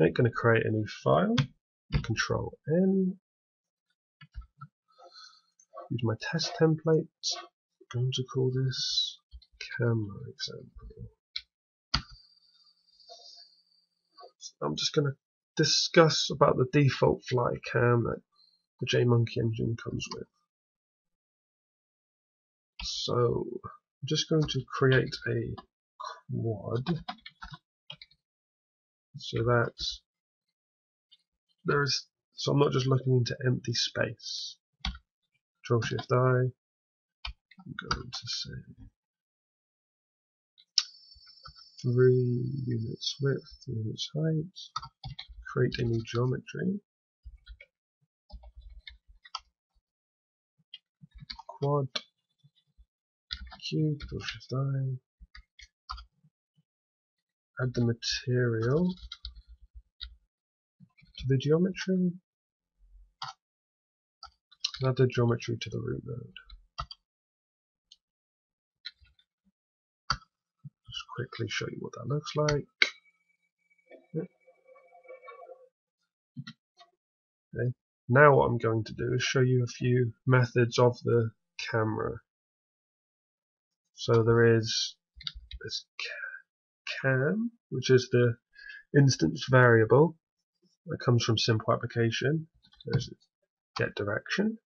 I'm going to create a new file. Control N. Use my test template. I'm going to call this camera example. I'm just going to discuss about the default fly cam that the JMonkey engine comes with. So I'm just going to create a quad so that there is so I'm not just looking into empty space. Control Shift I. I'm going to say three units width, three units height. Create a new geometry. Quad cube, Control Shift I. Add the material to the geometry. and Add the geometry to the root node. Just quickly show you what that looks like. Okay. Now what I'm going to do is show you a few methods of the camera. So there is this cam, which is the instance variable that comes from simple application. There's get direction.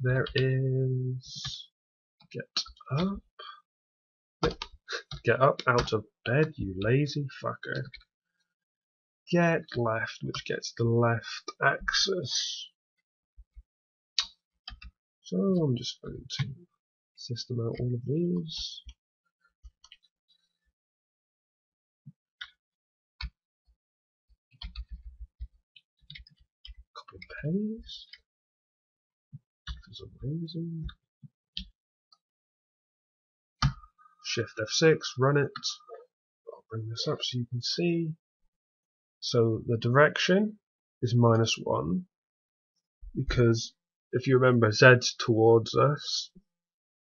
There is get up. Get up out of bed, you lazy fucker. Get left, which gets the left axis. So I'm just going to system out all of these. Paste. This is amazing. Shift F6, run it. I'll bring this up so you can see. So the direction is minus 1 because if you remember Z's towards us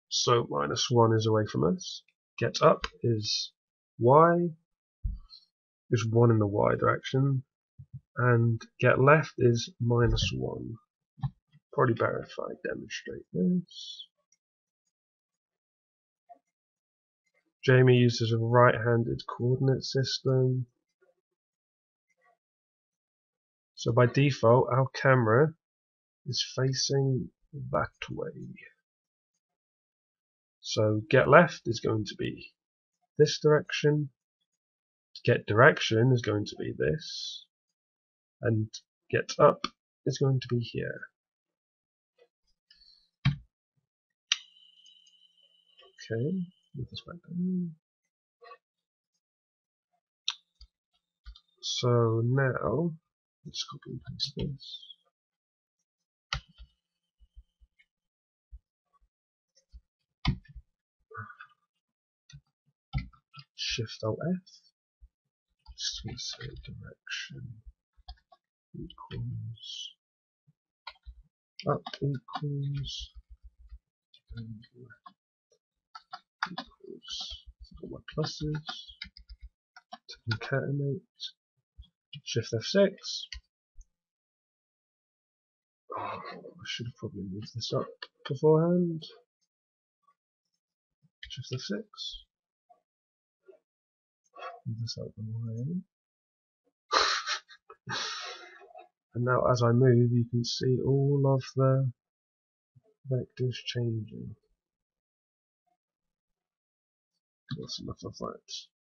so minus 1 is away from us. Get up is Y is 1 in the Y direction and get left is minus 1. Probably better if I demonstrate this. jME uses a right-handed coordinate system. So by default, our camera is facing that way. So get left is going to be this direction. Get direction is going to be this and get up is going to be here. Okay, move this back down. So now, let's copy and paste this. Shift Alt F, just to say direction equals up equals and left equals all my pluses to concatenate shift F6 oh, I should have probably moved this up beforehand. Shift F6 move this out of the way and now as I move you can see all of the vectors changing. That's enough of that.